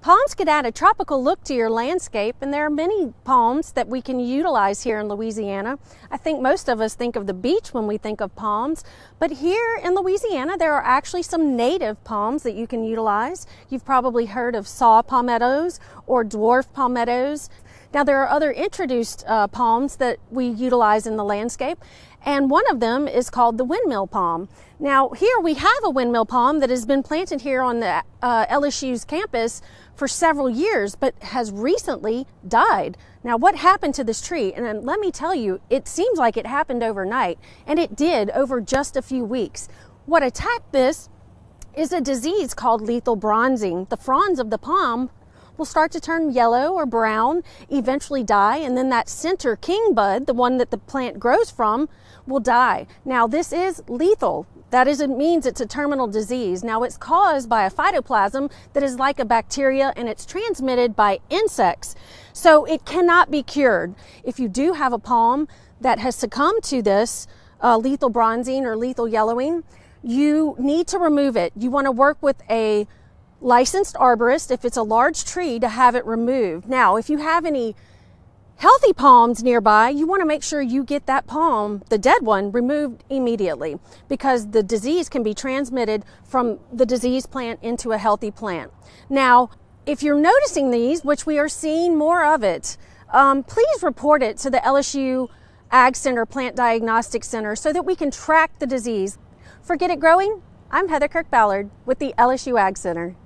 Palms can add a tropical look to your landscape, and there are many palms that we can utilize here in Louisiana. I think most of us think of the beach when we think of palms, but here in Louisiana, there are actually some native palms that you can utilize. You've probably heard of saw palmettos or dwarf palmettos. Now, there are other introduced uh, palms that we utilize in the landscape, and one of them is called the windmill palm. Now, here we have a windmill palm that has been planted here on the uh, LSU's campus for several years, but has recently died. Now, what happened to this tree? And let me tell you, it seems like it happened overnight, and it did over just a few weeks. What attacked this is a disease called lethal bronzing. The fronds of the palm will start to turn yellow or brown, eventually die, and then that center king bud, the one that the plant grows from, will die. Now, this is lethal. That is, it means it's a terminal disease. Now, it's caused by a phytoplasma that is like a bacteria and it's transmitted by insects. So it cannot be cured. If you do have a palm that has succumbed to this uh, lethal bronzing or lethal yellowing, you need to remove it. You want to work with a licensed arborist if it's a large tree to have it removed. Now, if you have any healthy palms nearby, you want to make sure you get that palm, the dead one, removed immediately because the disease can be transmitted from the diseased plant into a healthy plant. Now, if you're noticing these, which we are seeing more of it, um, please report it to the LSU Ag Center Plant Diagnostic Center so that we can track the disease. For Get It Growing, I'm Heather Kirk Ballard with the LSU Ag Center.